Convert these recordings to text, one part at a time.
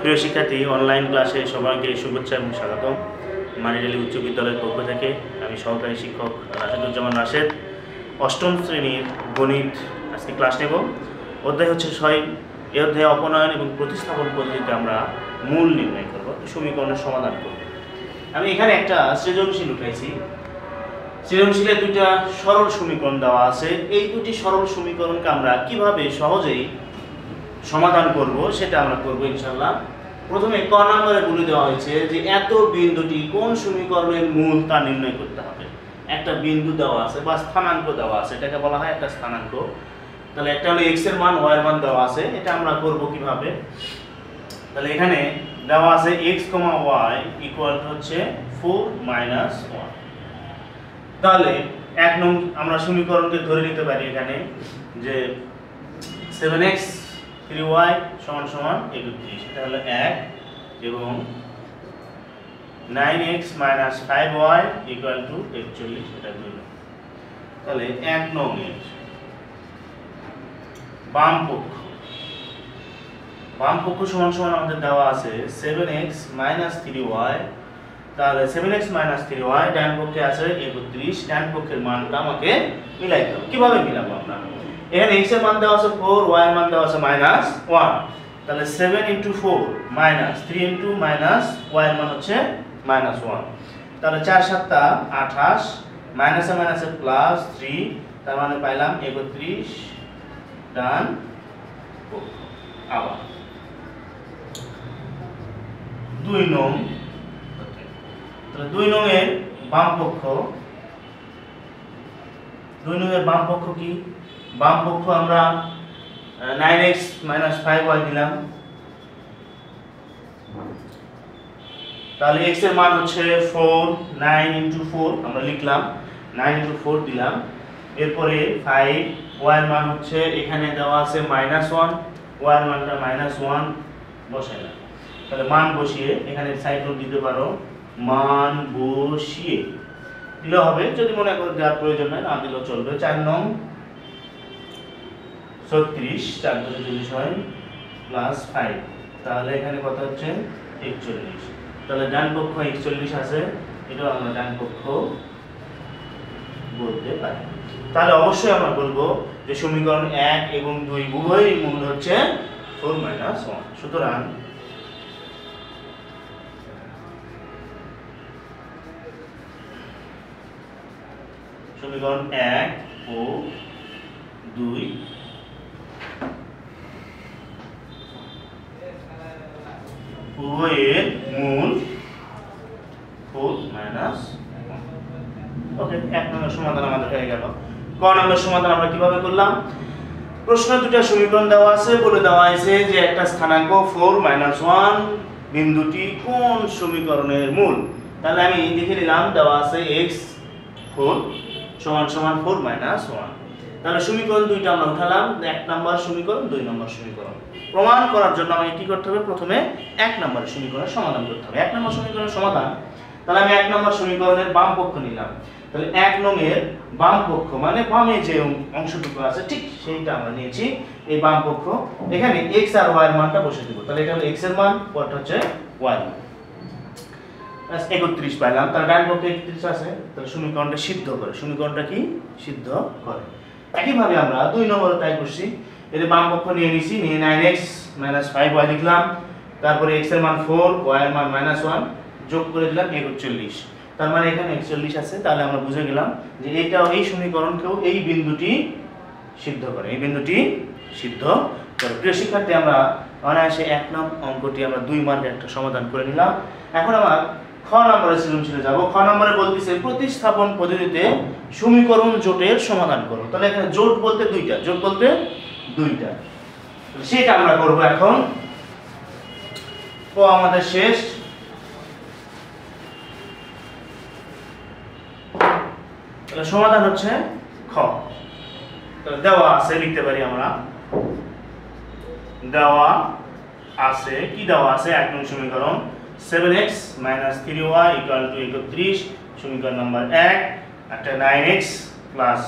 প্রিয় শিক্ষার্থী অনলাইন ক্লাসে সবাইকে শুভেচ্ছা এবং স্বাগতম। মানিডালি উচ্চ বিদ্যালয়ের পক্ষ থেকে আমি সহকারী শিক্ষক রাশেদুজ্জামান রাশেদ। অষ্টম শ্রেণির গণিত আজকে ক্লাস নেব। অধ্যায় হচ্ছে ছয়। এই অধ্যায়ে অপনয়ন এবং প্রতিস্থাপন পদ্ধতিতে আমরা মূল নির্ণয় করব। সমীকরণের সমাধান করব। আমি এখানে একটা সৃজনশীল উঠাইছি। সৃজনশীলে দুইটা সরল সমীকরণ দেওয়া আছে। এই দুটি সরল সমীকরণকে আমরা কীভাবে সহজেই সমাধান করব, সেটা আমরা করব ইনশাল্লাহ প্রথমে ক নম্বরে বলে দেওয়া হয়েছে যে, এত বিন্দুটি কোন সমীকরণের মূল তা নির্ণয় করতে হবে। একটা বিন্দু দেওয়া আছে বা স্থানাঙ্ক দেওয়া আছে, এটাকে বলা হয় একটা স্থানাঙ্ক। তাহলে একটা হলো এক্সের মান ওয়াই মান দেওয়া আছে, এটা আমরা করব কীভাবে? তাহলে এখানে দেওয়া আছে এক্স কমা ওয়াই ইকুয়াল হচ্ছে ফোর মাইনাস ওয়ান তাহলে এক নং, আমরা সমীকরণকে ধরে নিতে পারি এখানে যে সেভেন এক্স থ্রি ওয়াই সমান সমান একত্রিশ। এটা হলো এক এবং nine x minus five y equal to একচল্লিশ, এটা দুই তাহলে এক নং এর বাম পক্ষ বাম পক্ষ সমান সমান আমাদের দেওয়া আছে seven x minus three y তাহলে seven x minus three y ডান পক্ষে আছে একত্রিশ, ডান পক্ষের মানটা আমাকে মিলাইতে হবে। কীভাবে মিলাবো আমরা? এখানে এক্সের মান দেওয়া আছে ফোর ওয়াই এর মান দেওয়া আছে মাইনাস ওয়ান তাহলে seven into four minus three into minus y এর মান হচ্ছে মাইনাস ওয়ান তাহলে চার সাতটা, আঠাশ মাইনাসে মাইনাসে প্লাস থ্রি তার মানে পাইলাম একত্রিশ ডান। আবার। দুই নং। তাহলে দুই নং এর বাম পক্ষ। দুই নং এর বাম পক্ষ কি? বাম পক্ষ আমরা nine x minus five y দিলাম। তাহলে এক্সের মান হচ্ছে ফোর নাইন ইন্টু ফোর আমরা লিখলাম। নাইন ইন্টু ফোর দিলাম। এরপরে ফাইভ ওয়াই এর মান হচ্ছে, এখানে দেওয়া আছে মাইনাস ওয়ান ওয়াই এর মানটা মাইনাস ওয়ান বসাইলাম। তাহলে মান বসিয়ে এখানে নোট দিতে পারো। মান বসিয়ে দিলে হবে। যদি মনে করো দেওয়ার প্রয়োজন হয়, না দিলেও চলবে। চার নং ছত্রিশ, চার দুটো চল্লিশ হয় প্লাস ফাইভ তাহলে এখানে কত হচ্ছে? একচল্লিশ। তাহলে ডান পক্ষ একচল্লিশ আছে, এটাও আমরা ডান পক্ষ বলতে পারি। তাহলে অবশ্যই আমরা বলব যে সমীকরণ এক এবং দুই উভয়ই মূল হচ্ছে ফোর মাইনাস ওয়ান সুতরাং সমীকরণ এক ও দুই উভয়ের মূল ফোর মাইনাস ওকে এক নম্বর সমাধান আমাদের হয়ে গেল। সমাধান আমরা করলাম? প্রশ্ন সমীকরণ দেওয়া আছে, বলে দেওয়া যে একটা ফোর মাইনাস ওয়ান বিন্দুটি কোন সমীকরণের মূল? তাহলে আমি নিলাম, দেওয়া আছে এক্স ফোর সমান সমান ফোর মাইনাস ওয়ান তাহলে সমীকরণ দুইটা আমরা উঠালাম, এক নম্বর সমীকরণ, দুই নম্বর সমীকরণ। প্রমাণ করার জন্য আমাকে কি করতে হবে? প্রথমে এক নম্বরের সমীকরণের সমাধান করতে হবে। এক নম্বর সমীকরণের সমাধান, তাহলে আমি এক নম্বর সমীকরণের বাম পক্ষ নিলাম। তাহলে এক নংয়ের বাম পক্ষ মানে বামে যে অংশটুকু আছে, ঠিক সেইটা আমরা নিয়েছি। এই বাম পক্ষ, এখানে এক্স আর ওয়াই এর মানটা বসে দেবো। তাহলে এটা হলো এক্সের মান ওয়াটা হচ্ছে ওয়াই ব্যাস, একত্রিশ পাইলাম। তার ডান পক্ষে একত্রিশ আছে। তাহলে সমীকরণটা সিদ্ধ করে, সমীকরণটা কি? সিদ্ধ করে। একইভাবে আমরা দুই নম্বরে তাই করছি। এর বাম পক্ষ নিয়ে নিছি, নিয়ে nine x minus five y লিখলাম, তারপরে এক্সের মান ফোর ওয়াই এর মান মাইনাস ওয়ান যোগ করে দিলাম একচল্লিশ। তার মানে এখানে একচল্লিশ আছে, তাহলে আমরা বুঝে গেলাম যে এইটাও এই সমীকরণকেও এই বিন্দুটি সিদ্ধ করে, এই বিন্দুটি সিদ্ধ করে। প্রিয় শিক্ষার্থী, আমরা অনায়াসে এক নং অঙ্কটি আমরা দুই মার্কের একটা সমাধান করে নিলাম। এখন আমার খ নম্বরে সৃজনশীলে যাব। খ নম্বরে বলতেছে, প্রতিস্থাপন পদ্ধতিতে সমীকরণ জোটের সমাধান করো। তাহলে এখানে জোট বলতে দুইটা, জোট বলতে দুইটা। সেটা আমরা করব এখন। ক আমাদের শেষ? তাহলে সমাধান হচ্ছে খ। তাহলে দেওয়া আছে, লিখতে পারি আমরা। দেওয়া আছে, কি দেওয়া আছে? এক নং সমীকরণ। Seven x minus three y equal to একত্রিশ সমীকরণ নাম্বার এক, একটা nine x plus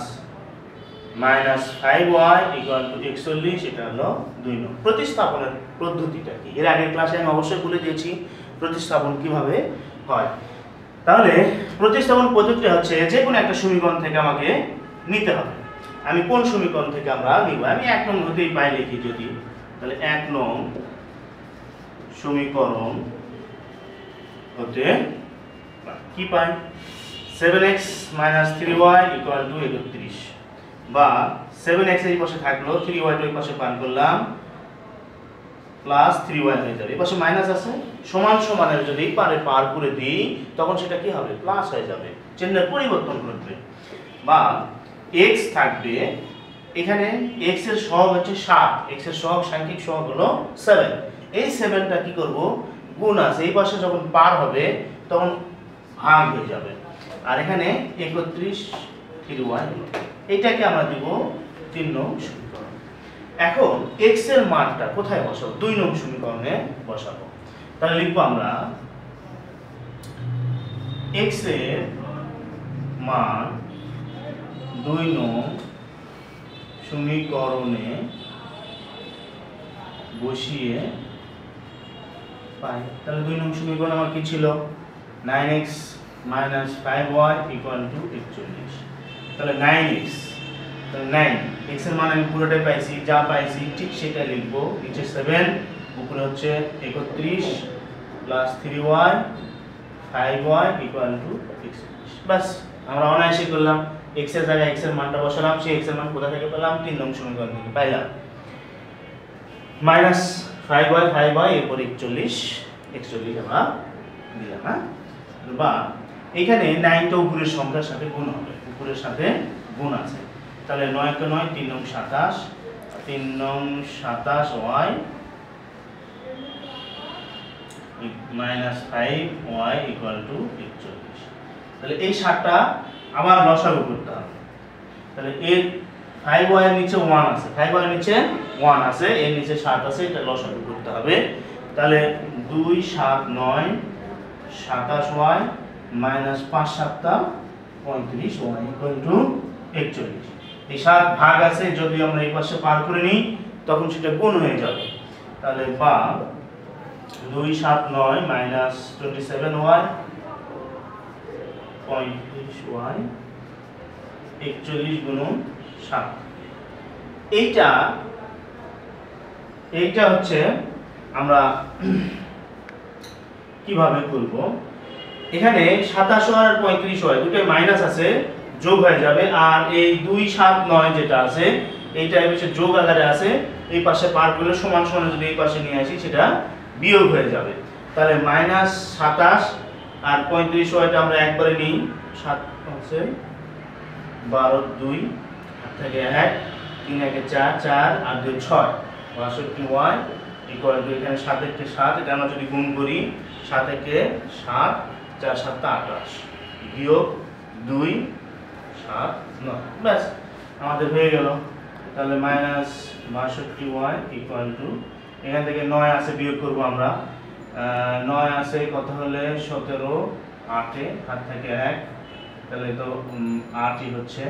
minus five y equal to একচল্লিশ, এটা হলো দুই নং। প্রতিস্থাপনের পদ্ধতিটা কি? এর আগের ক্লাসে আমি অবশ্যই বলে দিয়েছি প্রতিস্থাপন কীভাবে হয়। তাহলে প্রতিস্থাপন পদ্ধতিটা হচ্ছে যে কোনো একটা সমীকরণ থেকে আমাকে নিতে হবে। আমি কোন সমীকরণ থেকে আমরা নিব আমি এক নং হতেই পাই লিখি যদি। তাহলে এক নং সমীকরণ হতে কি পাই? Seven x minus three y equal to একত্রিশ। বা সেভেন এক্স এই পাশে থাকল থ্রি ওয়াই ওই পাশে পান করলাম প্লাস থ্রি ওয়াই হয়ে যাবে। এই পাশে মাইনাস আছে, সমান সমানের যদি পারে পার করে দিই, তখন সেটা কি হবে? প্লাস হয়ে যাবে। চিহ্নের পরিবর্তন ঘটবে। বা এক্স থাকবে, এখানে এক্সের সহগ হচ্ছে সাত। এক্সের সহগ, সাংখ্যিক সহগ হলো সেভেন এই সেভেনটা কি করব? গুণ আছে। এই পাশে যখন পার হবে, তখন ভাগ হয়ে যাবে। আর এখানে একত্রিশ থ্রি ওয়াই এইটাকে আমরা দিব তিন নং সমীকরণ। এখন এক্সের মানটা কোথায় বসাবো? দুই নং সমীকরণে বসাবো। তাহলে লিখব আমরা এক্সের মান দুই নং সমীকরণে বসিয়ে পাই। তাহলে দুই নং সমীকরণ আমার কি ছিল? Nine x minus five y equal to একচল্লিশ। তাহলে নাইন এক্স তাহলে নাইন এক্সের মান আমি পুরোটাই পাইছি, যা পাইছি, ঠিক সেটা লিখব, নিচে সেভেন উপরে হচ্ছে একত্রিশ plus three y five y equal to একচল্লিশ বাস আমরা অনায়াসে করলাম এক্সের জায়গায় এক্সের মানটা বসালাম, সেই এক্সের মান কোথা থেকে পেলাম? তিন নং সমীকরণ থেকে পাইলাম। Minus five y five y এরপর একচল্লিশ একচল্লিশ আমরা দিলাম হ্যাঁ? বা এখানে নাইনটা উপরের সংখ্যার সাথে গুণ হবে। উপরের সাথে গুণ আছে। তাহলে নয় নয়কে নয়, তিন নং সাতাশ, তিন নং সাতাশ y, minus five y equal to একচল্লিশ। তাহলে এই সাতটা আবার লসাগু করতে হবে। তাহলে এর ফাইভ ওয়াই এর নিচে ওয়ান আছে। ফাইভ ওয়াই এর নিচে ওয়ান আছে, এর নিচে সাত আছে, এটা লসাগু করতে হবে। তাহলে দুই সাত নয় সাতাশ ওয়াই মাইনাস পাঁচ সাতটা পঁয়ত্রিশ ওয়াই ইকুয়াল টু একচল্লিশ। এই সাত ভাগ আছে, যদি আমরা এই পাশে পার করে নিই, তখন সেটা গুণ হয়ে যাবে? তাহলে বা দুই সাত নয় মাইনাস টোয়েন্টি সেভেন ওয়াই পঁয়ত্রিশ ওয়াই একচল্লিশ গুণন সাত। এইটা এইটা হচ্ছে আমরা কীভাবে করব এখানে সাতাশ আর পঁয়ত্রিশ হয়, দুটোই মাইনাস আছে, যোগ হয়ে যাবে, আর এই দুই সাত নয় যেটা আছে এইটা হচ্ছে যোগ আকারে আছে, এই পাশে পার করলে সমান সমান যদি এই পাশে নিয়ে আসি, সেটা বিয়োগ হয়ে যাবে। তাহলে মাইনাস সাতাশ আর পঁয়ত্রিশ ওয়াইটা আমরা একবারে নিই, সাত হচ্ছে বারো দুই থেকে এক, তিন একে চার চার আর দুই ছয়, বাষট্টি ওয়াই ইকুয়াল টু এখানে সাত একে সাত, এটা আমরা যদি গুণ করি, সাত একে সাত চার সাতটা আঠাশ বিয়োগ দুই সাত নয়। ব্যাস, আমাদের হয়ে গেল। তাহলে মাইনাস বাষট্টি ওয়াই ইকুয়াল টু এখান থেকে নয় আছে বিয়োগ করব আমরা। নয় আছে কত হলে? সতেরো আটে হাত থেকে এক। তাহলে তো আটই হচ্ছে।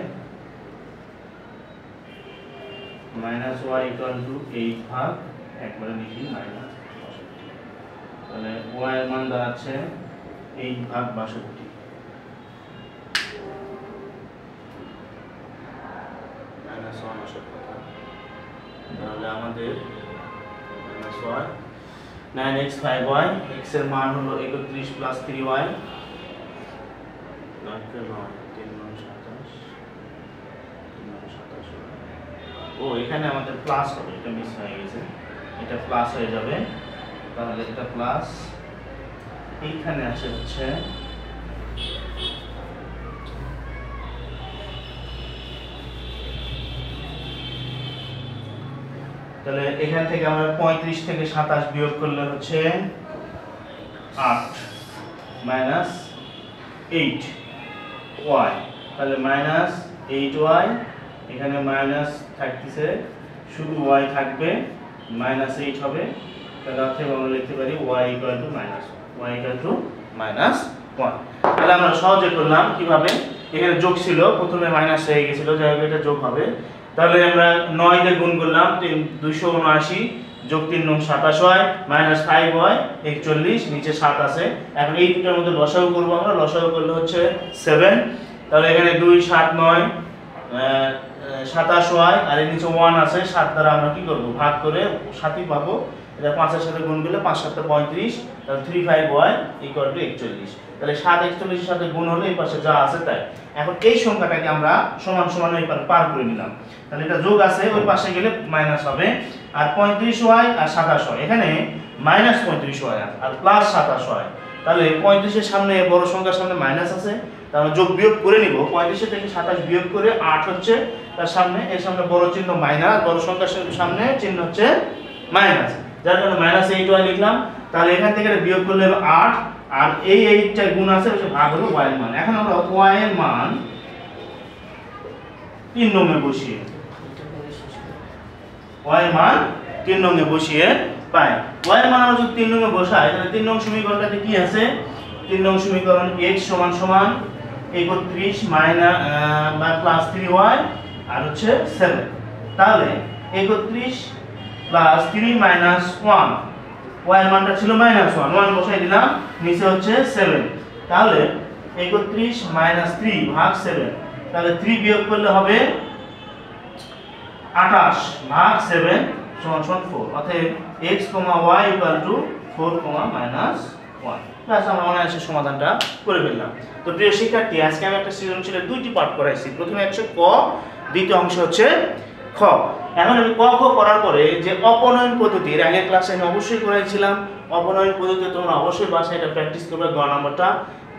Minus y equal to eight ভাগ, একবারে লিখি মাইনাস তাহলে ওয়াই এর মান দাঁড়াচ্ছে এইট ভাগ বাষট্টি। তাহলে আমাদের নাইন এক্স ফাইভ ওয়াই এক্সের মান হলো একত্রিশ প্লাস থ্রি ওয়াই ও, এখানে আমাদের প্লাস হবে, এটা মিস হয়ে গেছে। এটা প্লাস হয়ে যাবে। তাহলে এটা প্লাস এইখানে আসে হচ্ছে। তাহলে এখান থেকে আমরা পঁয়ত্রিশ থেকে সাতাশ বিয়োগ করলে হচ্ছে আট মাইনাস এইট ওয়াই। তাহলে মাইনাস এইট ওয়াই, এখানে মাইনাস থাকতেছে, শুধু ওয়াই থাকবে, মাইনাস এইট হবে। তাহলে অর্থে আমরা লিখতে পারি y equal to minus minus one তাহলে আমরা সহজে করলাম কীভাবে? এখানে যোগ ছিল, প্রথমে মাইনাস হয়ে গেছিল, যাই হোক, এটা যোগ হবে। তাহলে আমরা নয় দিয়ে গুণ করলাম দুইশো উনআশি যোগ তিন নং সাতাশ হয় মাইনাস ফাইভ হয়, একচল্লিশ, নিচে সাত আছে। এখন এই দুটোর মধ্যে লসাগু করব আমরা, লসাগু করলে হচ্ছে সেভেন তাহলে এখানে দুই, সাত, নয় সাতাশ হয়, আর এর নিচে ওয়ান আছে, সাত দ্বারা আমরা কি করব? ভাগ করে সাতই পাবো। এটা পাঁচের সাথে গুণ করলে পাঁচ সাতটা পঁয়ত্রিশ, তাহলে থ্রি ফাইভ হয় ইকুয়াল টু একচল্লিশ। তাহলে সাত একচল্লিশের সাথে গুণ হলে এই পাশে যা আছে তাই। এখন এই সংখ্যাটাকে আমরা সমান সমান ওই পারে পার করে নিলাম। তাহলে এটা যোগ আছে, ওই পাশে গেলে মাইনাস হবে। আর পঁয়ত্রিশ হয় আর সাতাশ হয়। এখানে মাইনাস পঁয়ত্রিশ হয় আর প্লাস সাতাশ হয়। তাহলে পঁয়ত্রিশের সামনে বড় সংখ্যার সামনে মাইনাস আছে। তাহলে যোগ বিয়োগ করে নিব। পঁয়ত্রিশের থেকে সাতাশ বিয়োগ করে আট হচ্ছে, তার সামনে এর সামনে বড় চিহ্ন মাইনাস বড় সংখ্যার সামনে চিহ্ন হচ্ছে মাইনাস যার কারণে মাইনাস এইট ওয়াই লিখলাম, তাহলে এখান থেকে বিয়োগ করলে আট, আর এই এইটটা গুণ আছে ভাগ হলো ওয়াই এর মান। এখন আমরা ওয়াই এর মান তিন নমে বসিয়ে ওয়াই মান তিন নঙে বসিয়ে পাই। ওয়াই মান আমরা যদি তিন নঙে বসাই, তাহলে তিন নং সমীকরণটাতে কি আছে? তিন নং সমীকরণ x সমান সমান একত্রিশ মাইনাস বা প্লাস থ্রি ওয়াই আর হচ্ছে সেভেন তাহলে একত্রিশ plus three minus one y এর মানটা ছিল মাইনাস ওয়ান ওয়ান বসাই দিলাম, নিচে হচ্ছে সেভেন তাহলে একত্রিশ মাইনাস থ্রি ভাগ সেভেন তাহলে থ্রি বিয়োগ করলে হবে আঠাশ ভাগ সেভেন সমান সমান ফোর অতএব x comma y equal to four comma minus one ব্যাস, আমরা অনায়াসে সমাধানটা করে ফেললাম। তো প্রিয় শিক্ষার্থী, আজকে আমি একটা সৃজনশীলের দুইটি পার্ট করাইছি। প্রথমে হচ্ছে ক, দ্বিতীয় অংশ হচ্ছে খ। এখন আমি ক, খ করার পরে যে অপনয়ন পদ্ধতির আগের ক্লাসে আমি অবশ্যই করেছিলাম অপনয়ন পদ্ধতি তোমরা অবশ্যই বাসায় এটা প্র্যাকটিস করবে, গ নম্বরটা।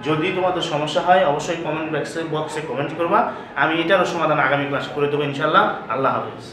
যদি তোমাদের সমস্যা হয়, অবশ্যই কমেন্ট বক্সে বক্সে কমেন্ট করবা। আমি এটারও সমাধান আগামী ক্লাস করে দেবো ইনশাল্লাহ আল্লাহ হাফিজ।